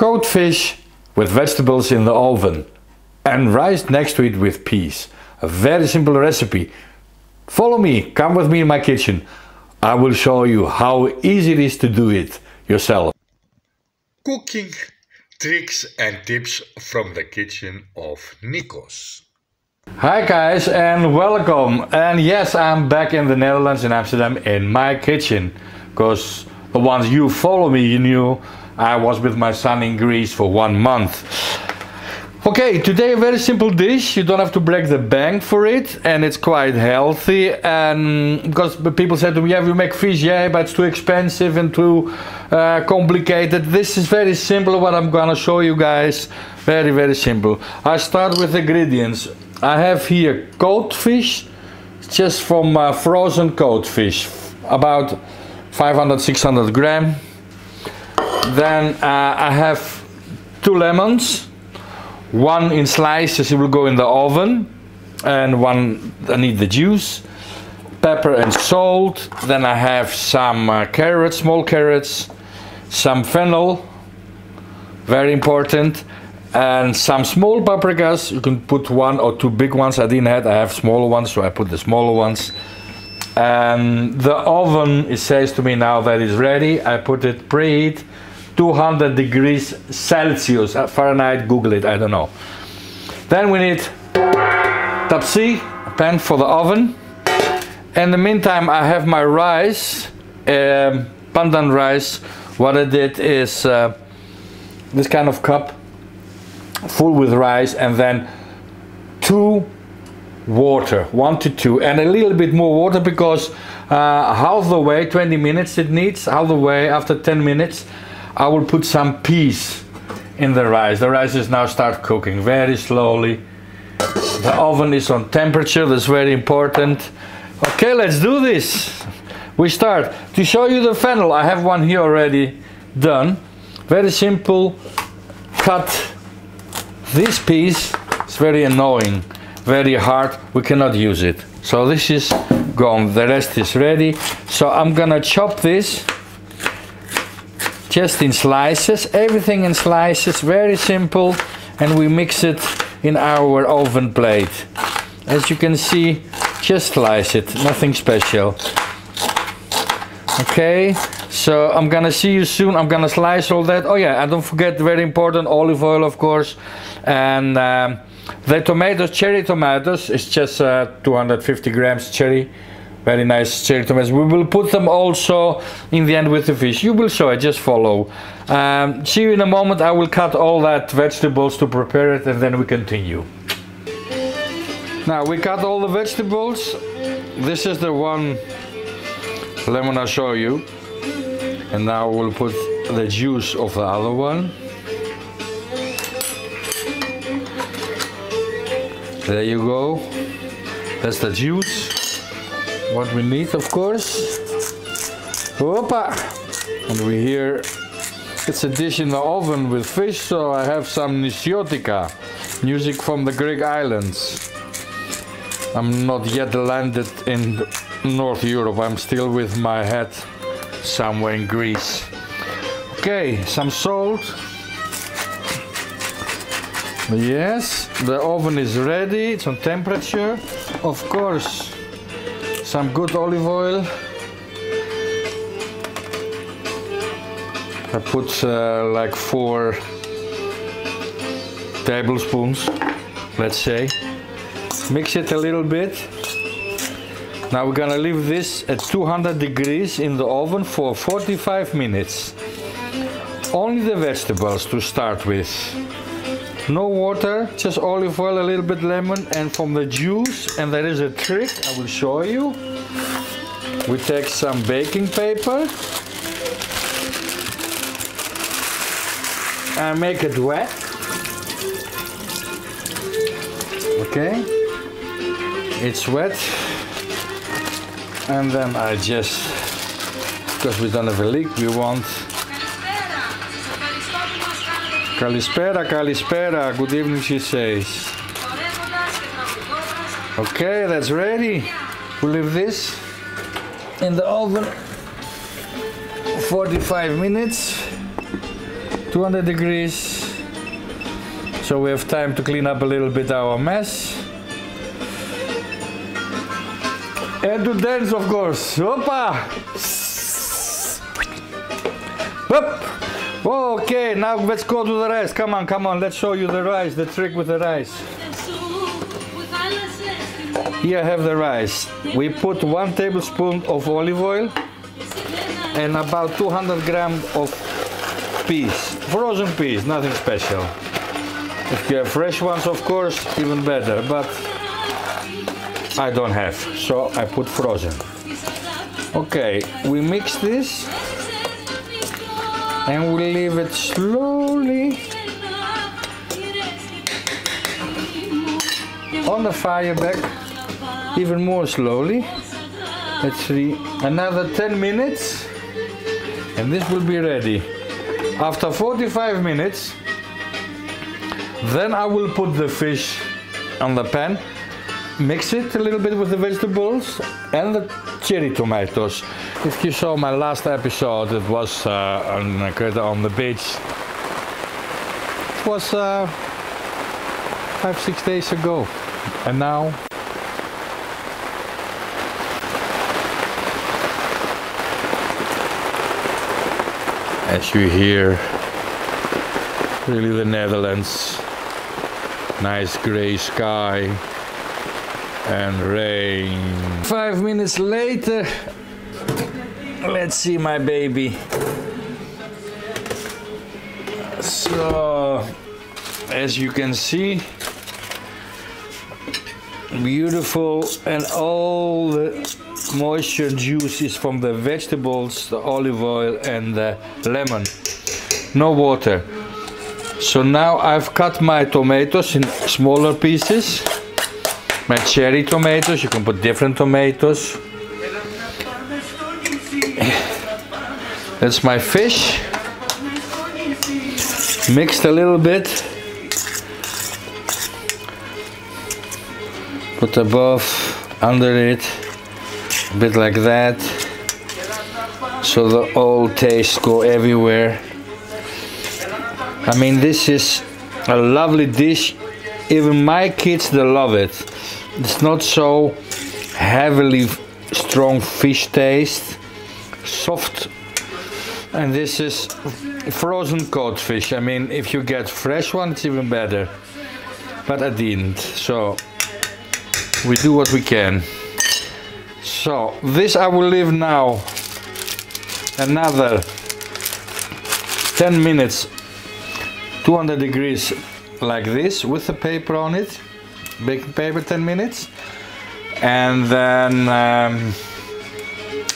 cod fish with vegetables in the oven and rice next to it with peas. A very simple recipe. Follow me, come with me in my kitchen. I will show you how easy it is to do it yourself. Cooking tricks and tips from the kitchen of Nikos. Hi guys and welcome and yes I'm back in the Netherlands in Amsterdam in my kitchen because the ones you follow me you knew I was with my son in Greece for one month Okay, today a very simple dish. You don't have to break the bank for it, and it's quite healthy. And because people said to me, "Yeah, we make fish, yeah, but it's too expensive and too uh, complicated." This is very simple. What I'm gonna show you guys, very very simple. I start with ingredients. I have here cod fish, just from uh, frozen cod fish, about 500-600 gram. Then uh, I have two lemons. One in slices it will go in the oven. And one I need the juice. Pepper and salt. Then I have some uh, carrots small carrots. Some fennel. Very important. And some small paprikas. You can put one or two big ones. I didn't have I have smaller ones so I put the smaller ones. And the oven it says to me now that is ready. I put it preheat 200 degrees Celsius, uh, Fahrenheit, Google it, I don't know. Then we need tapsi, a pan for the oven. In the meantime, I have my rice, um, pandan rice. What I did is uh, this kind of cup full with rice and then two water, one to two, and a little bit more water because uh, half the way, 20 minutes it needs, half the way after 10 minutes, I will put some peas in the rice. The rice is now start cooking very slowly. The oven is on temperature, that's very important. Okay, let's do this. We start. To show you the fennel, I have one here already done. Very simple. Cut this piece. It's very annoying, very hard. We cannot use it. So this is gone. The rest is ready. So I'm gonna chop this just in slices. Everything in slices very simple and we mix it in our oven plate. As you can see just slice it nothing special. Okay so I'm gonna see you soon. I'm gonna slice all that. Oh yeah and don't forget very important olive oil of course and um, the tomatoes cherry tomatoes it's just uh, 250 grams cherry very nice cherry tomatoes. We will put them also in the end with the fish. You will show it, just follow. Um, see you in a moment. I will cut all that vegetables to prepare it and then we continue. Now we cut all the vegetables. This is the one lemon I show you. And now we'll put the juice of the other one. There you go. That's the juice what we need of course. Opa! and we hear it's a dish in the oven with fish so I have some Nisiotika music from the Greek islands. I'm not yet landed in North Europe I'm still with my head somewhere in Greece. Okay some salt. Yes the oven is ready it's on temperature. Of course some good olive oil. I put uh, like four tablespoons, let's say. Mix it a little bit. Now we're gonna leave this at 200 degrees in the oven for 45 minutes. Only the vegetables to start with no water just olive oil a little bit lemon and from the juice. And there is a trick I will show you. We take some baking paper and make it wet. Okay? It's wet. And then I just because we don't have a leak we want Kalispera, Kalispera. Good evening, she says. Okay, that's ready. We leave this in the oven 45 minutes. 200 degrees. So we have time to clean up a little bit our mess. And to dance, of course. Hoppa! Whoop! Okay, now let's go to the rice. Come on, come on, let's show you the rice, the trick with the rice. Here I have the rice. We put one tablespoon of olive oil and about 200 grams of peas, frozen peas, nothing special. If you have fresh ones, of course, even better, but I don't have, so I put frozen. Okay, we mix this and we leave it slowly on the fire back even more slowly. Let's see another 10 minutes and this will be ready. After 45 minutes then I will put the fish on the pan mix it a little bit with the vegetables and the cherry tomatoes if you saw my last episode, it was uh, on, on the beach. It was uh, five, six days ago. And now as you hear, really the Netherlands, nice gray sky and rain. Five minutes later, let's see my baby. So as you can see beautiful and all the moisture juice is from the vegetables the olive oil and the lemon. No water. So now I've cut my tomatoes in smaller pieces my cherry tomatoes you can put different tomatoes That's my fish. Mixed a little bit. Put above, under it, a bit like that. So the old taste go everywhere. I mean, this is a lovely dish. Even my kids, they love it. It's not so heavily strong fish taste. Soft and this is frozen codfish. I mean, if you get fresh one, it's even better. But I didn't, so we do what we can. So this I will leave now another 10 minutes 200 degrees like this with the paper on it. Baking paper 10 minutes. And then um,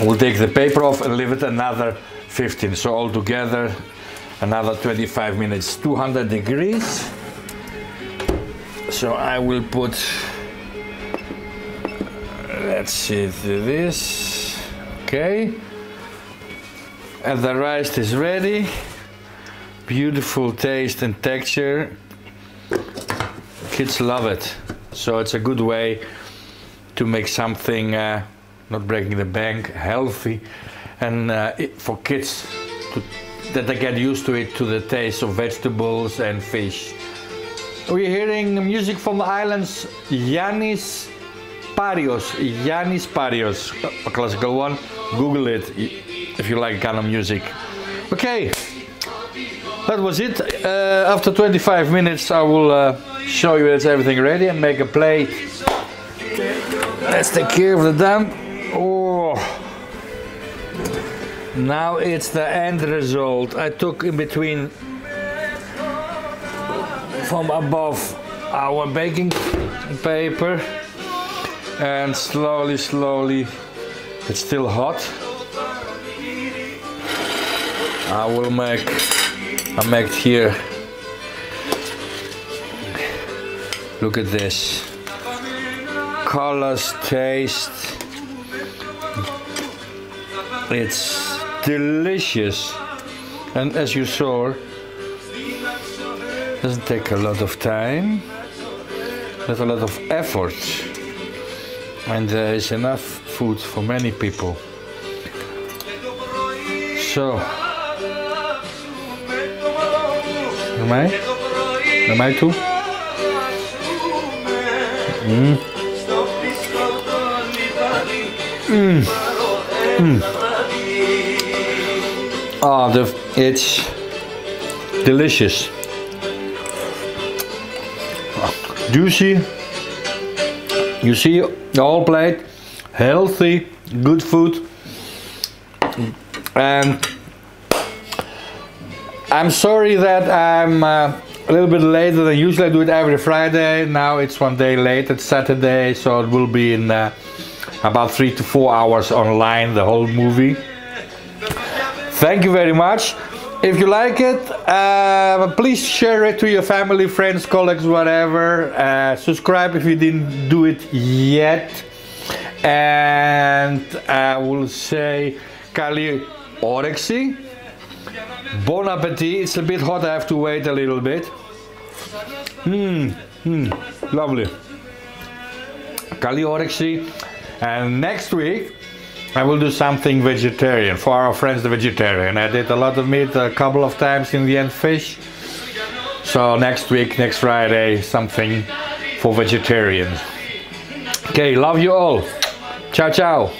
we'll take the paper off and leave it another 15 so altogether another 25 minutes. 200 degrees. So I will put let's see this. Okay. And the rice is ready. Beautiful taste and texture kids love it so it's a good way to make something uh, not breaking the bank healthy and uh, it, for kids to, that they get used to it to the taste of vegetables and fish. We're hearing music from the islands Yanis Parios. Yanis Parios, a classical one. Google it if you like kind of music. Okay, that was it. Uh, after 25 minutes, I will uh, show you it's everything ready and make a play. Let's take care of the dam. Oh. Now it's the end result. I took in between from above our baking paper and slowly, slowly, it's still hot. I will make, I make here, look at this, colors, taste, it's delicious. And as you saw doesn't take a lot of time there's a lot of effort. And there is enough food for many people. So mij. Naar mij toe. Mm. Mm. Mm. Oh, the, it's delicious. Juicy. You see the whole plate. Healthy, good food. And I'm sorry that I'm uh, a little bit later than usually. I do it every Friday. Now it's one day late. It's Saturday, so it will be in uh, about three to four hours online, the whole movie. Thank you very much. If you like it, uh, please share it to your family, friends, colleagues, whatever. Uh, subscribe if you didn't do it yet. And I will say, Kali Orexi. Bon appetit. It's a bit hot, I have to wait a little bit. Mmm, mmm, lovely. Kali Orexi. And next week, I will do something vegetarian for our friends the vegetarian. I did a lot of meat a couple of times in the end fish. So next week, next Friday, something for vegetarians. Okay, love you all. Ciao, ciao.